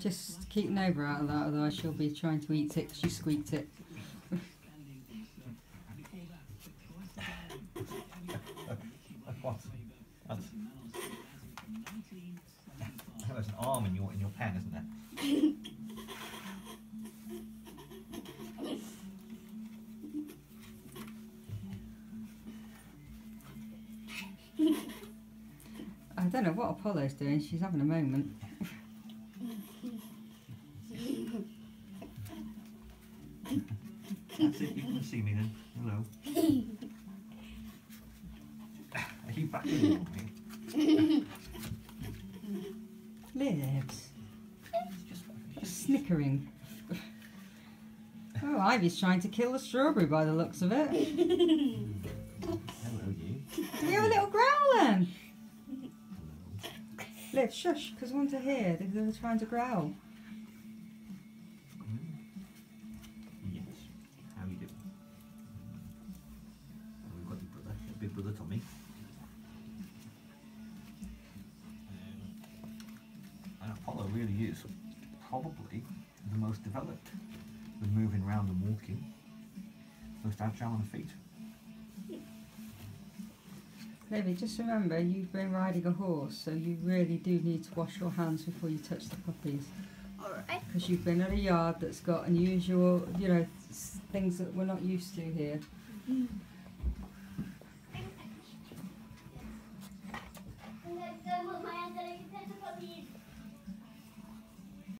Just keep Nova out of that, otherwise she'll be trying to eat it 'cause she squeaked it. what? That's, there's an arm in your in your pen, isn't there? don't know what Apollo's doing, she's having a moment. That's it. You can see me then. Hello. Are you back in me? Just snickering. Oh, Ivy's trying to kill the strawberry by the looks of it. hello, you. Do we have a little Shush, because I want to hear. They they were trying to growl. Yes. How you doing? Oh, we've got your brother, big brother Tommy. Um, and Apollo really is probably the most developed with moving around and walking. Most agile on her feet. Livy, just remember you've been riding a horse, so you really do need to wash your hands before you touch the puppies. Alright. Because you've been at a yard that's got unusual, you know, things that we're not used to here. Mm.